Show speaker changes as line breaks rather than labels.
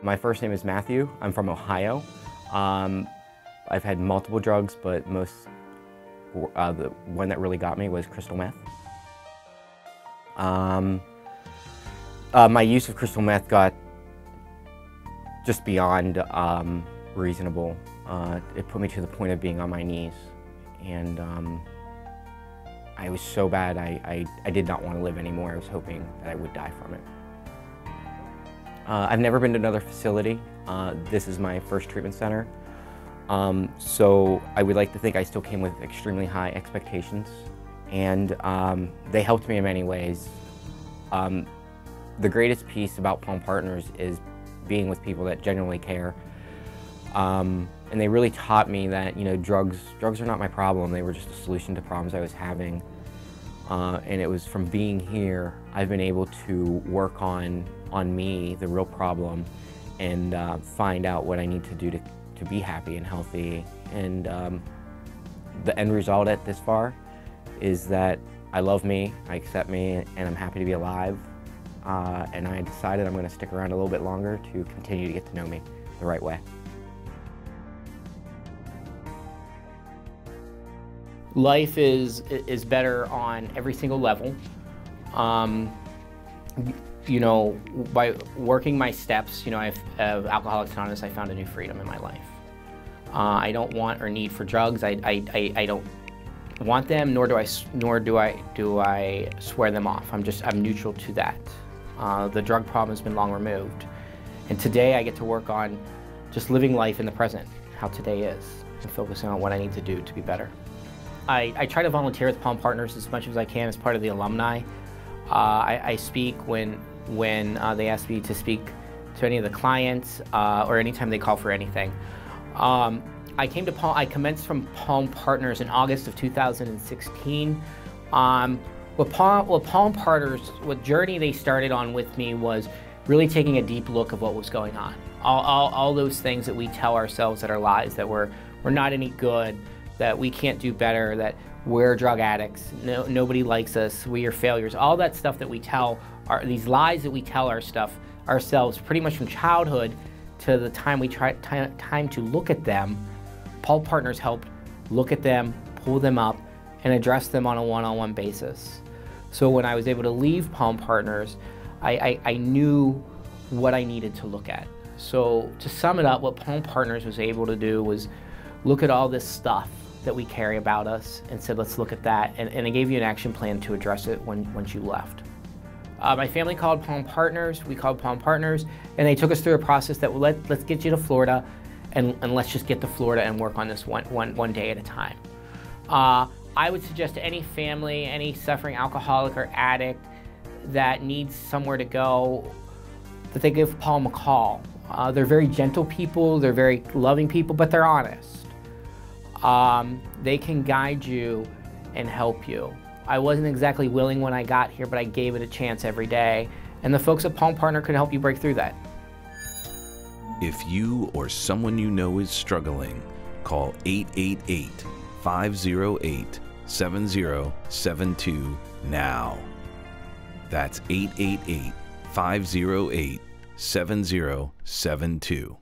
My first name is Matthew. I'm from Ohio. Um, I've had multiple drugs, but most, uh, the one that really got me was crystal meth. Um, uh, my use of crystal meth got just beyond um, reasonable. Uh, it put me to the point of being on my knees. And um, I was so bad, I, I, I, did not want to live anymore. I was hoping that I would die from it. Uh, I've never been to another facility. Uh, this is my first treatment center. Um, so I would like to think I still came with extremely high expectations. And um, they helped me in many ways. Um, the greatest piece about Palm Partners is being with people that genuinely care. Um, and they really taught me that, you know, drugs, drugs are not my problem. They were just a solution to problems I was having. Uh, and it was from being here, I've been able to work on, on me, the real problem, and uh, find out what I need to do to, to be happy and healthy. And um, the end result at this far is that I love me, I accept me, and I'm happy to be alive. Uh, and I decided I'm going to stick around a little bit longer to continue to get to know me the right way.
Life is is better on every single level. Um, you know, by working my steps, you know, I've, of Alcoholics Anonymous, I found a new freedom in my life. Uh, I don't want or need for drugs. I, I, I, I, don't want them, nor do I, nor do I, do I swear them off. I'm just, I'm neutral to that. Uh, the drug problem has been long removed. And today I get to work on just living life in the present, how today is, and focusing on what I need to do to be better. I, I try to volunteer with Palm Partners as much as I can as part of the alumni. Uh, I, I, speak when, when uh, they ask me to speak to any of the clients uh, or anytime they call for anything. Um, I came to Palm, I commenced from Palm Partners in August of 2016. Um, what Palm, Palm Partners, what journey they started on with me was really taking a deep look of what was going on. All, all, all those things that we tell ourselves that are lies, that we're, we're not any good, that we can't do better, that we're drug addicts, no, nobody likes us, we are failures. All that stuff that we tell, are these lies that we tell our stuff ourselves pretty much from childhood to the time we try time, time to look at them. Palm Partners helped look at them, pull them up, and address them on a one-on-one -on -one basis. So when I was able to leave Palm Partners, I, I, I knew what I needed to look at. So to sum it up, what Palm Partners was able to do was look at all this stuff that we carry about us and said, let's look at that. And, and I gave you an action plan to address it when, once you left. Uh, my family called Palm Partners, we called Palm Partners, and they took us through a process that let, let's get you to Florida and, and let's just get to Florida and work on this one, one, one day at a time. Uh, I would suggest to any family, any suffering alcoholic or addict that needs somewhere to go, that they give Palm a call. Uh, they're very gentle people, they're very loving people, but they're honest um, they can guide you and help you. I wasn't exactly willing when I got here, but I gave it a chance every day. And the folks at Palm Partner could help you break through that.
If you or someone you know is struggling, call 888 508 7072 now. That's 888 508 7072.